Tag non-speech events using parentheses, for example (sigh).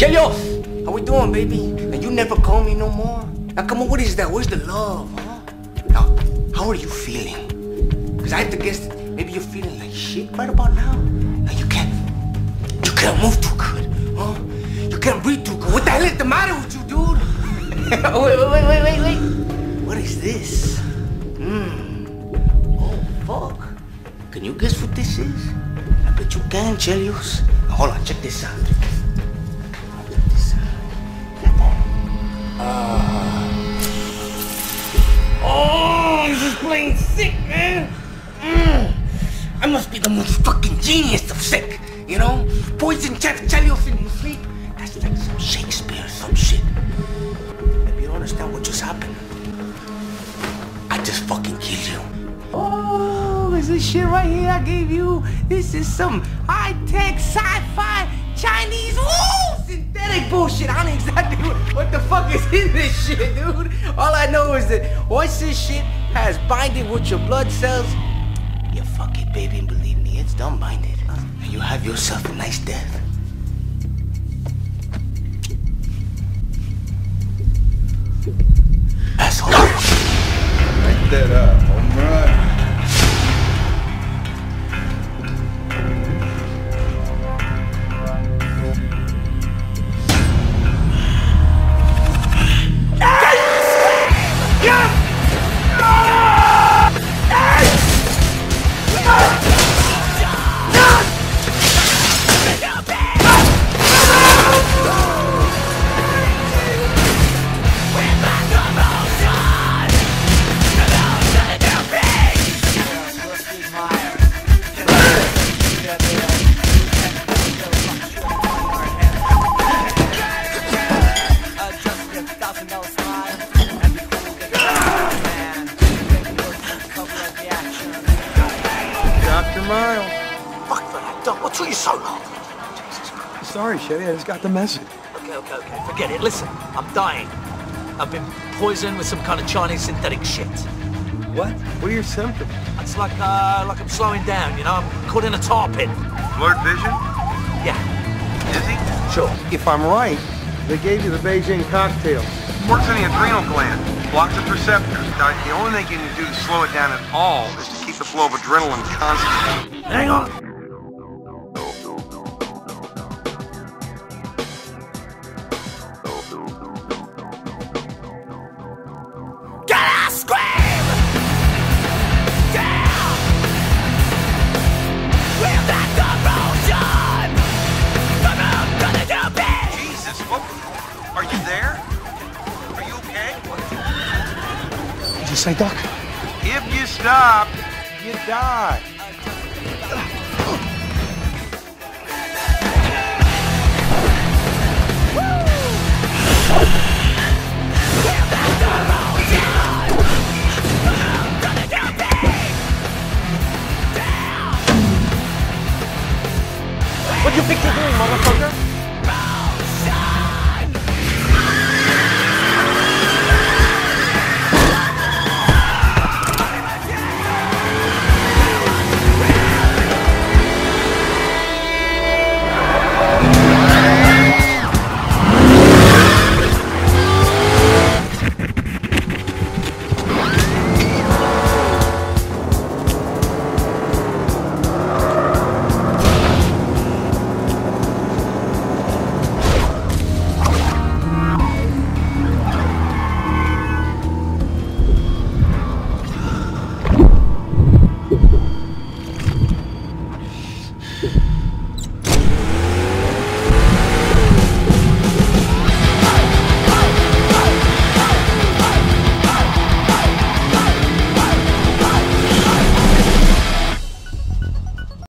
Chelio, how we doing, baby? And you never call me no more. Now come on, what is that? Where's the love, huh? Now, how are you feeling? Cause I have to guess that maybe you're feeling like shit right about now. Now you can't, you can't move too good, huh? You can't breathe too good. What the hell is the matter with you, dude? (laughs) wait, wait, wait, wait, wait, wait. What is this? Hmm. Oh, fuck. Can you guess what this is? I bet you can, Chelios. Now, hold on, check this out. The most fucking genius of sick, you know? Poison Chev Chelios in his sleep. That's like some Shakespeare, some shit. Maybe you don't understand what just happened. I just fucking killed you. Oh, is this shit right here I gave you? This is some high-tech sci-fi Chinese woo synthetic bullshit. I know exactly what, the fuck is in this shit, dude. All I know is that once this shit has binded with your blood cells, you fuck it, baby, and believe it's done binded. And you have yourself a nice death. Dr. Miles. Fuck for that, Doc. What took you so long? Sorry, Chevy, I just got the message. Okay, okay, okay. Forget it. Listen, I'm dying. I've been poisoned with some kind of Chinese synthetic shit. What? What are your symptoms? It's like, uh, like I'm slowing down, you know? I'm caught in a tar pit. Blurred vision? Yeah, Dizzy? sure. If I'm right, they gave you the Beijing cocktail. Works in the adrenal gland. Blocks its receptors. Now, the only thing you can do to slow it down at all is to keep the flow of adrenaline constant. Hang on. Gotta scream! Down! With that corrosion! The moon gonna do big! Jesus, what? Are you there? you die. What you think you're doing, motherfucker?